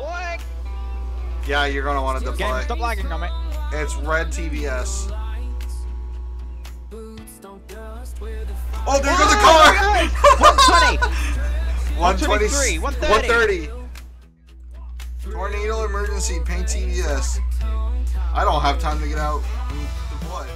Boing! Yeah, you're gonna want to Game, deploy. stop lagging on me. It's red TVS. Oh, there goes the oh, car! 120! 120, 133, 130. Tornado emergency, paint TVS. I don't have time to get out and deploy.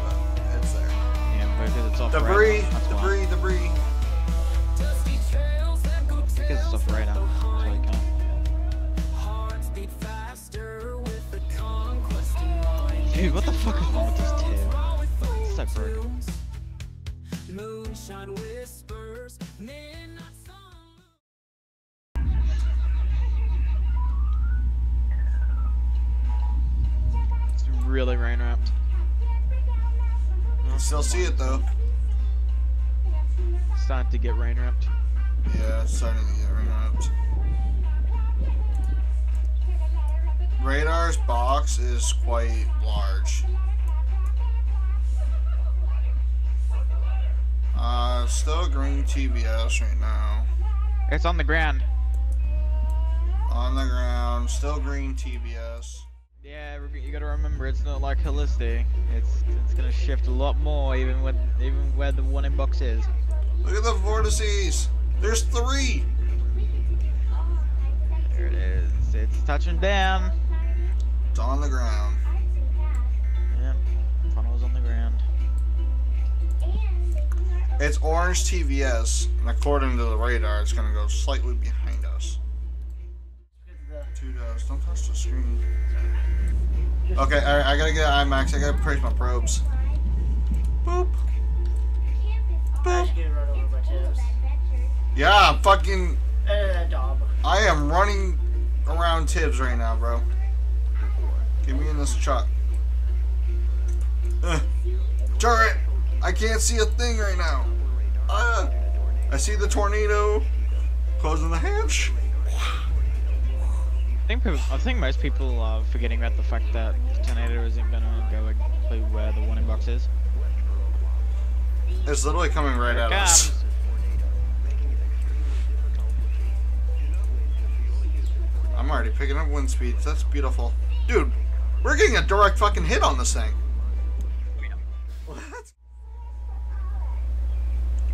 Well, it's there. Yeah, because it's off Debris, radar. Debris, debris. Dude, what the fuck is wrong with this tail? It's so broken. It's really rain wrapped. You still see it though. It's Starting to get rain wrapped. Yeah, it's starting to get removed. Radar's box is quite large. Uh, still green TVS right now. It's on the ground. On the ground, still green TVS. Yeah, you gotta remember it's not like holistic. It's it's gonna shift a lot more even when even where the warning box is. Look at the vortices! There's three! There it is. It's touching down. It's on the ground. Yep. Funnel's on the ground. It's orange TVS, and according to the radar, it's gonna go slightly behind us. Two does. Don't touch the screen. Okay, I, I gotta get IMAX. I gotta praise my probes. Boop. Boop. should get run over by Tibbs. Yeah, I'm fucking. Uh, dog. I am running around Tibbs right now, bro. Get me in this truck. Uh, turret! I can't see a thing right now. Uh, I see the tornado closing the hatch. I think peop- I think most people are forgetting about the fact that the tornado isn't gonna go exactly where the warning box is. It's literally coming right Here at us. I'm already picking up wind speeds. That's beautiful. Dude, we're getting a direct fucking hit on this thing. What?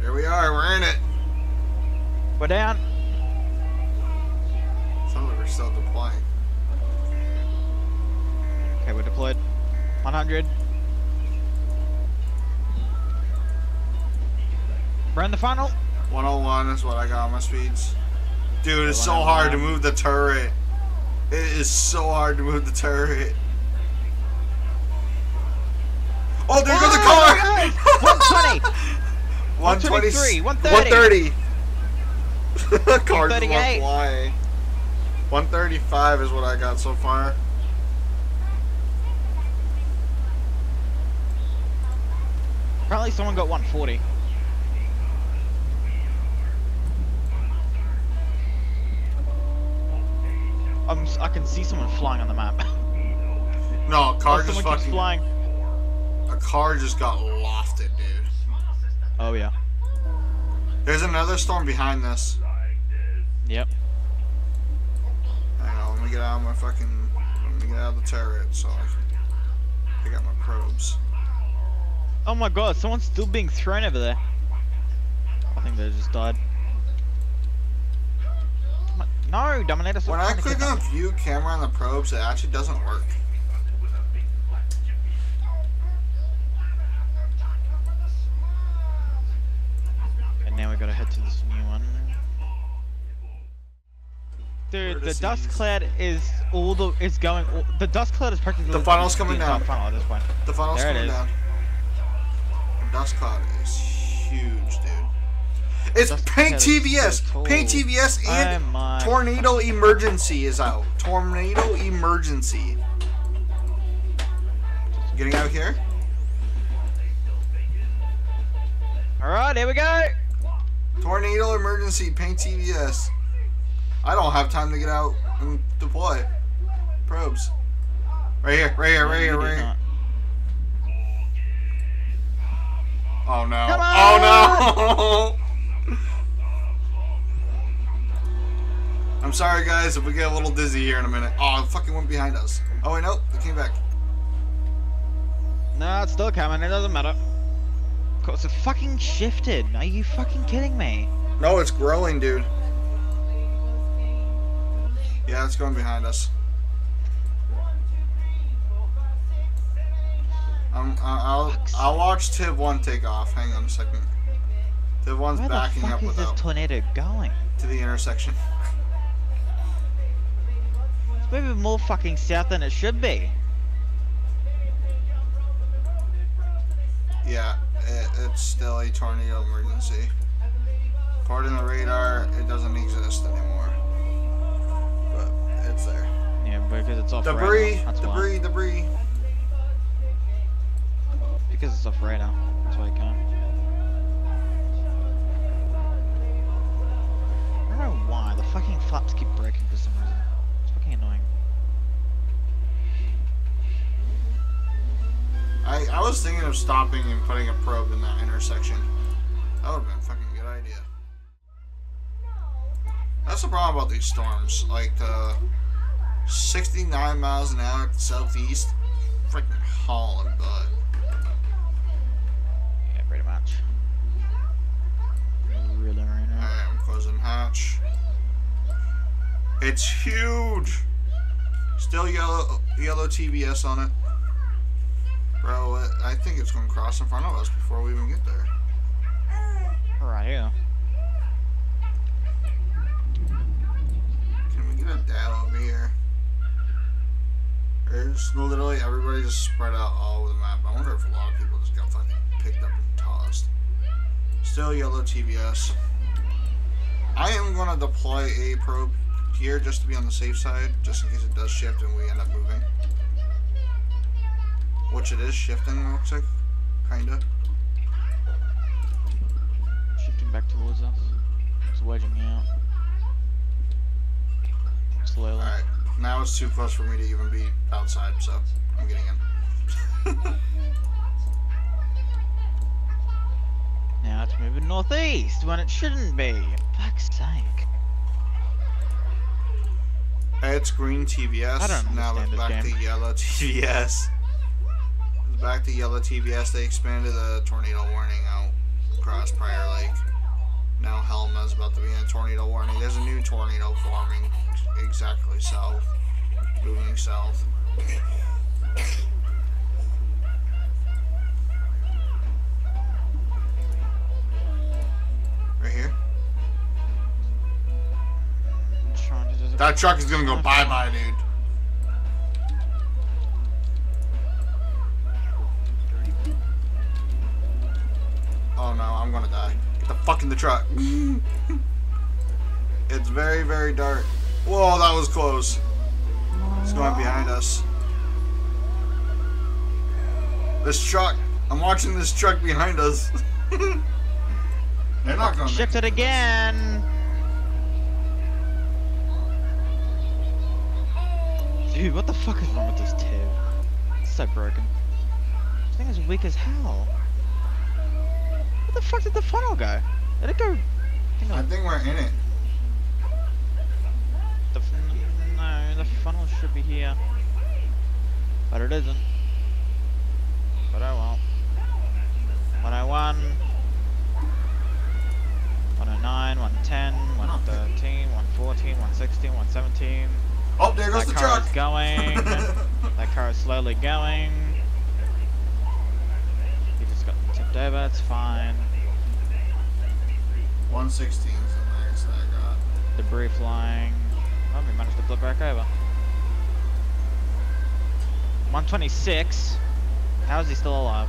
Here we are. We're in it. We're down. Sounds like we're still deploying. Okay, we're deployed. 100. We're in the funnel. 101 is what I got on my speeds. Dude, it's so hard to oh move the turret. It is so hard to move the turret. Oh, there goes the oh, car! 120. 120 133, 130. Cars just went flying. 135 is what I got so far. Apparently someone got 140. I'm, s- I can see someone flying on the map. No, a car oh, just someone keeps fucking. flying. A car just got lofted, dude. Oh yeah. There's another storm behind this. Yep. Hang on, let me get out of my fucking. Let me get out of the turret so I can pick up my probes. Oh my god, someone's still being thrown over there. I think they just died. No, Dominator. When I click on view camera on the probes, it actually doesn't work. And now we gotta head to this new one. Dude, the dust Vortices. cloud is all the is going. All, the dust cloud is practically The funnel's coming entire down. Funnel at this point. The funnel's There coming down. The dust cloud is huge, dude. It's Dust Paint TVS! so Paint. TVS Oh and my Tornado Emergency is out. Tornado Emergency. Getting out here? All right, here we go. Tornado Emergency, Paint TVS. I don't have time to get out and deploy. Probes. Right here, right here, right here, right here. Oh no. Oh no! I'm sorry, guys, if we get a little dizzy here in a minute. Oh, it fucking went behind us. Oh, wait, nope. It came back. No, it's still coming. It doesn't matter. Course, it fucking shifted. Are you fucking kidding me? No, it's growing, dude. Yeah, it's going behind us. Um, I- I'll I'll watch Tiv one take off. Hang on a second. Tiv one's Where the backing fuck up is this tornado going? to the intersection. It's moving more fucking south than it should be. Yeah, it's still a tornado emergency. According to the radar, it doesn't exist anymore. But it's there. Yeah, because it's off Debris, radar. That's debris, debris. why. Because it's off radar. That's why I can't. I don't know why. The fucking flaps keep breaking for some reason. It's fucking annoying. Was thinking of stopping and putting a probe in that intersection. That would have been a fucking good idea. That's the problem about these storms. Like the 69 miles an hour southeast, freaking hauling butt. Yeah, pretty much. Really right now. Alright, I'm closing hatch. It's huge! Still yellow yellow TVS on it. Bro, it, I think it's going to cross in front of us before we even get there. Right here. Can we get a dad over here? There's literally everybody just spread out all over the map. I wonder if a lot of people just got fucking picked up and tossed. Still yellow TVS. I am going to deploy a probe here just to be on the safe side, just in case it does shift and we end up moving. Which it is shifting, it looks like. Kinda. Shifting back towards us. It's wedging out. Slowly. Alright, now it's too close for me to even be outside, so I'm getting in. Now it's moving northeast when it shouldn't be. Fuck's sake. It's green TVS. I don't now understand it's back to yellow TVS. Back to yellow TVS. They expanded the tornado warning out across Prior Lake. Now Helma's about to be in a tornado warning. There's a new tornado forming exactly south, moving south. Right here. Trying to just That truck is gonna go bye bye, dude. Get the fuck in the truck. it's very, very dark. Whoa, that was close. It's going behind us. This truck. I'm watching this truck behind us. They're not gonna. Shift it again. Dude, what the fuck is wrong with this tube? It's so broken. This thing is weak as hell. Where the fuck did the funnel go? Did it go? I think we're in it. The f- no, the funnel should be here. But it isn't. But oh well. 101. 109, 110, 113, 114, 116, 117. Oh, there goes That the car truck. is going. that car is slowly going. He just got it's fine. 116 is the max that I got. Debris flying. Oh, we managed to flip back over. 126. How is he still alive?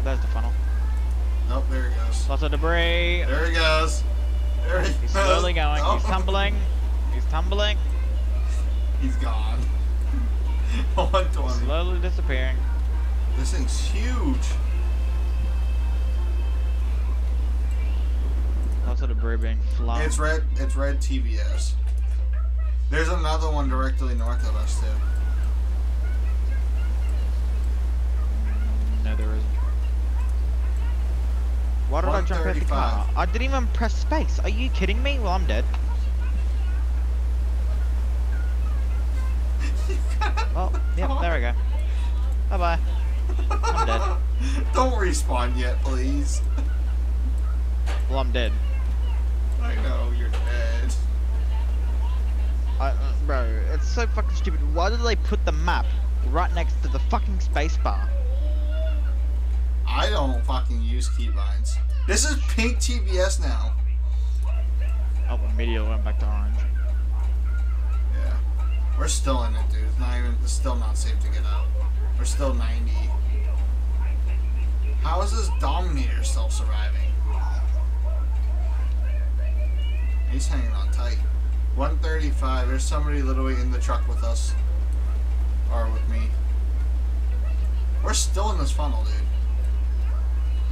Oh, there's the funnel. Nope, there he goes. Lots of debris. There he goes. There he He's goes. slowly going. He's tumbling. He's tumbling. He's gone. 120. Slowly disappearing. This thing's huge. Burbank It's red. It's red TVS. There's another one directly north of us too. No, there isn't. Why did I jump out the car? I didn't even press space. Are you kidding me? Well, I'm dead. Oh, well, yep, there we go. Bye bye. I'm dead. Don't respawn yet, please. Well, I'm dead. I know you're dead. I, uh, bro, it's so fucking stupid. Why did they put the map right next to the fucking space bar? I don't fucking use keybinds. This is pink TVS now. Oh, immediately went back to orange. Yeah. We're still in it, dude. It's not even. It's still not safe to get out. We're still 90. How is this Dominator still surviving? He's hanging on tight. 135. There's somebody literally in the truck with us. Or with me. We're still in this funnel, dude.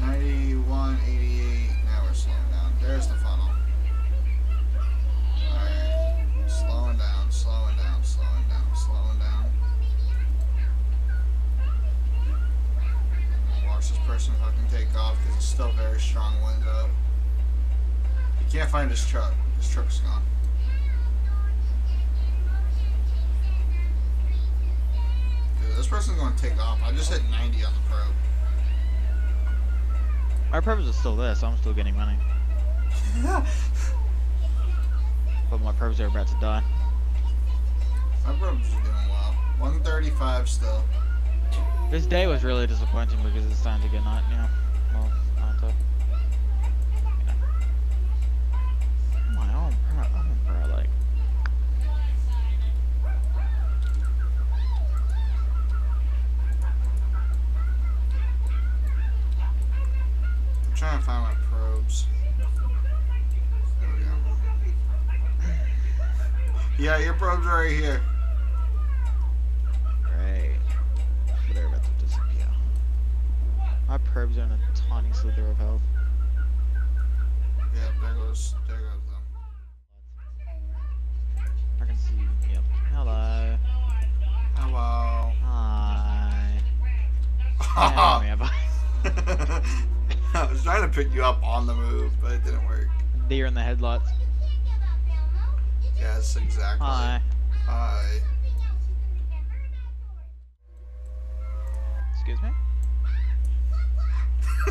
91, 88. Now we're slowing down. There's the funnel. Alright. Slowing down, slowing down, slowing down, slowing down. Watch this person fucking take off because it's still very strong wind out. You can't find his truck. Truck's gone. Dude, this person's gonna take off. I just hit 90 on the probe. My purpose is still there, so I'm still getting money. But my probes are about to die. My probes are doing well. 135 still. This day was really disappointing because it's time to get night, you know. Well, night time. You know. Come on, I'm proud, I'm proud, like. I'm trying to find my probes. There we go. Yeah, your probes are right here. But they're about to disappear. My probes are in a tiny slither of health. Yeah, there goes, there goes them. I can see, yep. Hello. Hello. Hi. Bye. I was trying to pick you up on the move, but it didn't work. Deer in the headlights. Yes, exactly. Hi. Hi. Excuse me?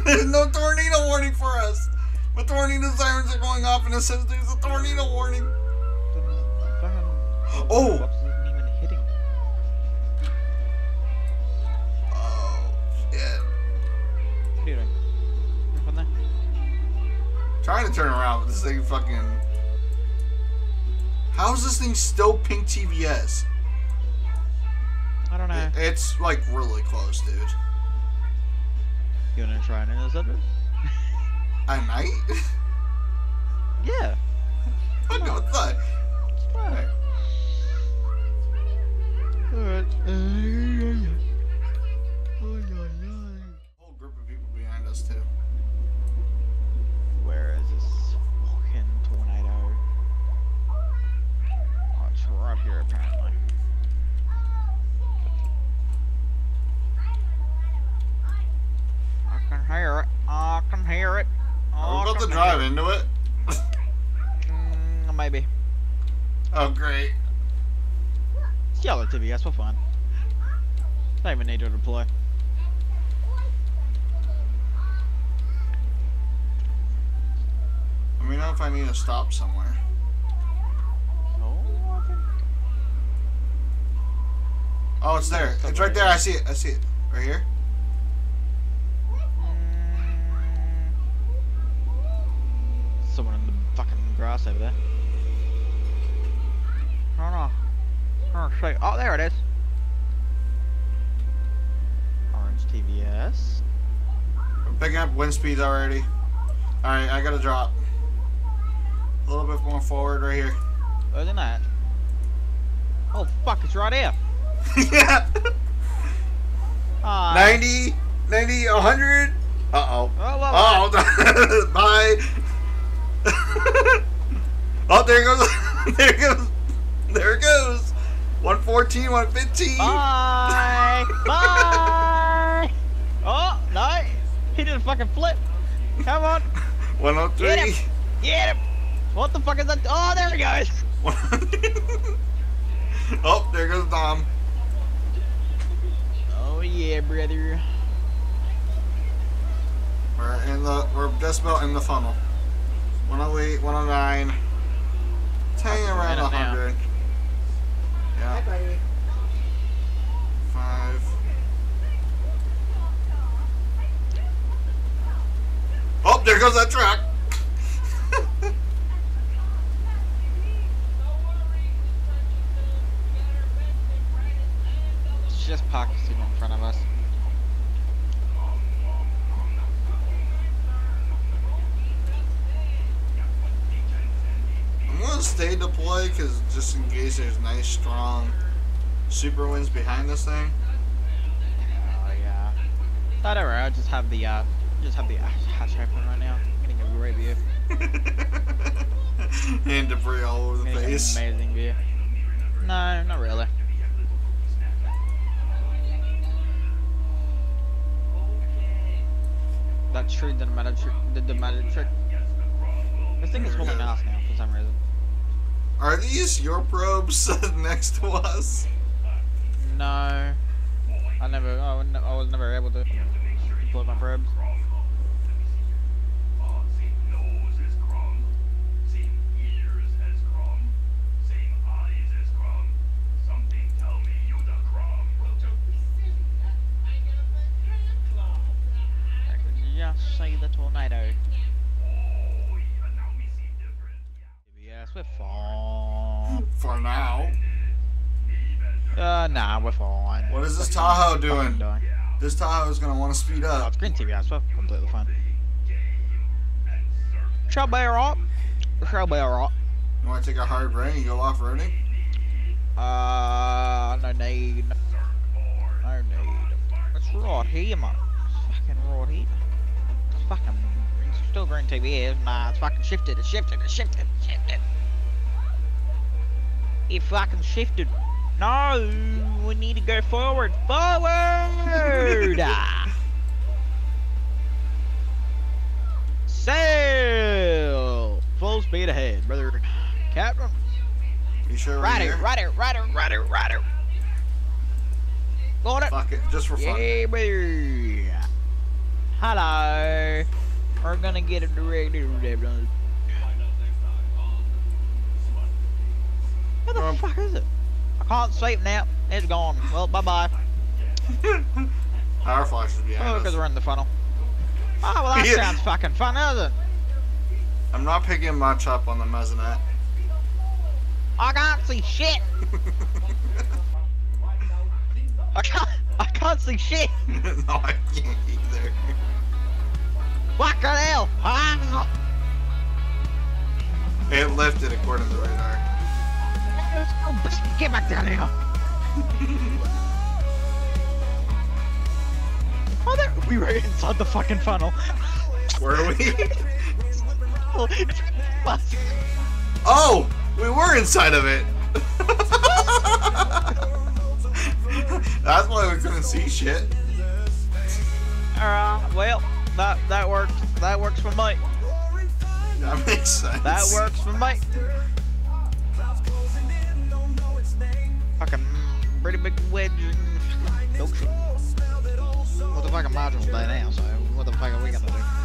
There's no tornado warning for us. The tornado sirens are going off and it says there's a tornado warning. Oh! To turn around, but this thing fucking. How is this thing still pink TVS? I don't know. It- it's like really close, dude. You wanna try an interceptor? At night? Yeah. Fuck no, what's that? Alright. Alright. Whole group of people behind us too. Where is this fucking tornado? Oh, it's right here apparently. I can hear it. I can hear it. Are I we about to drive into it? Mm, maybe. Oh, great. Yellow TVS, we're fine. Don't even need to deploy. Let me know if I need to stop somewhere. Oh, Oh, it's there. It's right there. I see it. I see it. Right here. Mm. Someone in the fucking grass over there. I don't know. Oh, shit. Oh, there it is. Orange TVS. I'm picking up wind speeds already. Alright, I gotta drop. A little bit more forward right here. Other than that. Oh, fuck, it's right here. yeah! Ah. 90, 90, 100. Uh oh. Oh, well, Oh, bye. oh, there it goes. there it goes. There it goes. 114, 115. Bye. Bye. Oh, no. He did a fucking flip. Come on. 103. Get him. Get him. What the fuck is that? Oh, there he goes. oh, there goes Dom. Oh yeah, brother. We're in the we're just about in the funnel. 108, 109. It's hanging We're around in it now. 100. Hi, Yeah, buddy. five. Oh, there goes that truck. It's just parked in front of us. I'm gonna stay deployed because in there's nice, strong super winds behind this thing. Oh yeah. No, don't worry. I just have the uh, just have the uh, hatch open right now. I'm getting a great view. and debris all over the face. amazing view. No, not really. That tree didn't matter. Tr- did the magic trick. This thing is holding us now for some reason. Are these your probes next to us? No, I never. I I was never able to deploy my probes. I can just see the tornado. Yes, we're fine. For now. Uh, nah, we're fine. What is this We're Tahoe doing? This Tahoe is gonna want to speed Oh, up. it's green TV, so completely fine. Shall be alright. Shall be alright. You want to take a hard right and go off roading? Uh, no need. No need. It's right here, man. It's fucking right here. It's fucking. It's still green TV. Nah, it's fucking shifted. It's shifted. It's shifted. It's shifted. It fucking shifted. No, we need to go forward. Forward! Sail! Full speed ahead, brother. Captain. You sure we're Rider, here? rider, rider, rider, rider. Got it. Fuck it, just for fun. Yeah, baby. Hello. We're gonna get a direct. Where the Um, fuck is it? Can't sleep now. It's gone. Well, bye bye. Power flash is Oh, behind because we're in the funnel. Oh, well, that Yeah. sounds fucking fun, doesn't it? I'm not picking much up on the mezzanette. I can't see shit. I can't. I can't see shit. no, I can't either. What the hell? Ah! It lifted according to the radar. Oh, Get back down here. Oh, there. We were inside the fucking funnel. Were we? Oh, we were inside of it. That's why we couldn't see shit. Alright, well, that that works. That works for Mike. That makes sense. That works for me. Fucking pretty big wedge shit. What the fuck I doing by now? So what the fuck are we gonna